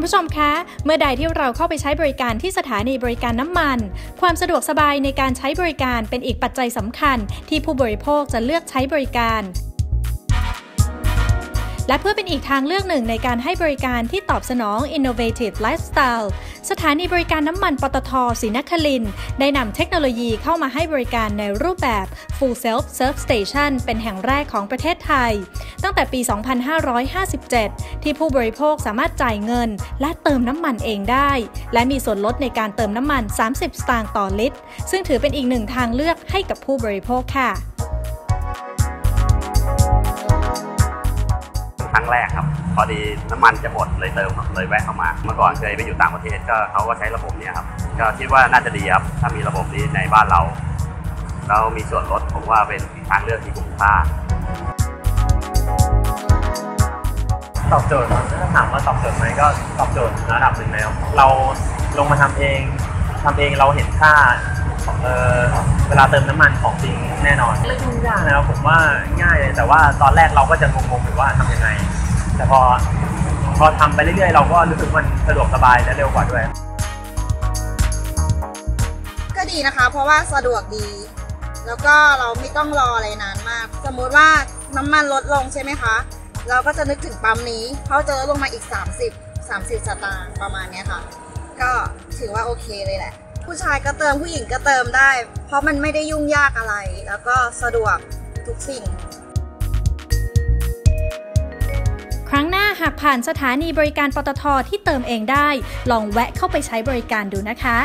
คุณผู้ชมคะ เมื่อใดที่เราเข้าไปใช้บริการที่สถานีบริการน้ำมัน ความสะดวกสบายในการใช้บริการเป็นอีกปัจจัยสำคัญ ที่ผู้บริโภคจะเลือกใช้บริการ และเพื่อเป็นอีกทางเลือกหนึ่งในการให้บริการที่ตอบสนอง innovative lifestyle สถานีบริการน้ำมันปตทศรีนครินได้นำเทคโนโลยีเข้ามาให้บริการในรูปแบบ full self serve station เป็นแห่งแรกของประเทศไทย ตั้งแต่ปี 2557 ที่ผู้บริโภคสามารถจ่ายเงิน และเติมน้ำมันเองได้ และมีส่วนลดในการเติมน้ำมัน 30 สตางค์ต่อลิตร ซึ่งถือเป็นอีกหนึ่งทางเลือกให้กับผู้บริโภคค่ะ แรกครับ พอดีน้ำมันจะหมดเลยเติมเลยแวะเข้ามา เมื่อก่อนเคยไปอยู่ต่างประเทศก็เขาก็ใช้ระบบนี้ครับ ก็คิดว่าน่าจะดีครับ ถ้ามีระบบนี้ในบ้านเราเรามีส่วนลดผมว่าเป็นทางเลือกที่คุ้มค่าตอบโจทย์ถ้าถามว่าตอบโจทย์ไหมก็ตอบโจทย์ระดับหนึ่งแล้ว เราลงมาทำเอง ทำเองเราเห็นค่าเเวลาเติมน้ำมันของจริงแน่นอนไม่ยุ่งยากนะครับผมว่าง่ายเลยแต่ว่าตอนแรกเราก็จะงงๆอยู่ว่าทำยังไง แต่พอพอทำไปเรื่อยๆ เราก็รู้สึกมันสะดวกสบายและเร็วกว่าด้วย ก็ดีนะคะ เพราะว่าสะดวกดี แล้วก็เราไม่ต้องรออะไรนานมาก สมมุติว่าน้ำมันลดลงใช่ไหมคะ เราก็จะนึกถึงปั๊มนี้เขาจะลดลงมาอีก 30 30สตางค์ประมาณนี้ค่ะ ก็ถือว่าโอเคเลยแหละ ผู้ชายก็เติมผู้หญิงก็เติมได้ เพราะมันไม่ได้ยุ่งยากอะไร แล้วก็สะดวกทุกสิ่ง ครั้งหน้าหากผ่านสถานีบริการปตทที่เติมเองได้ ลองแวะเข้าไปใช้บริการดูนะคะ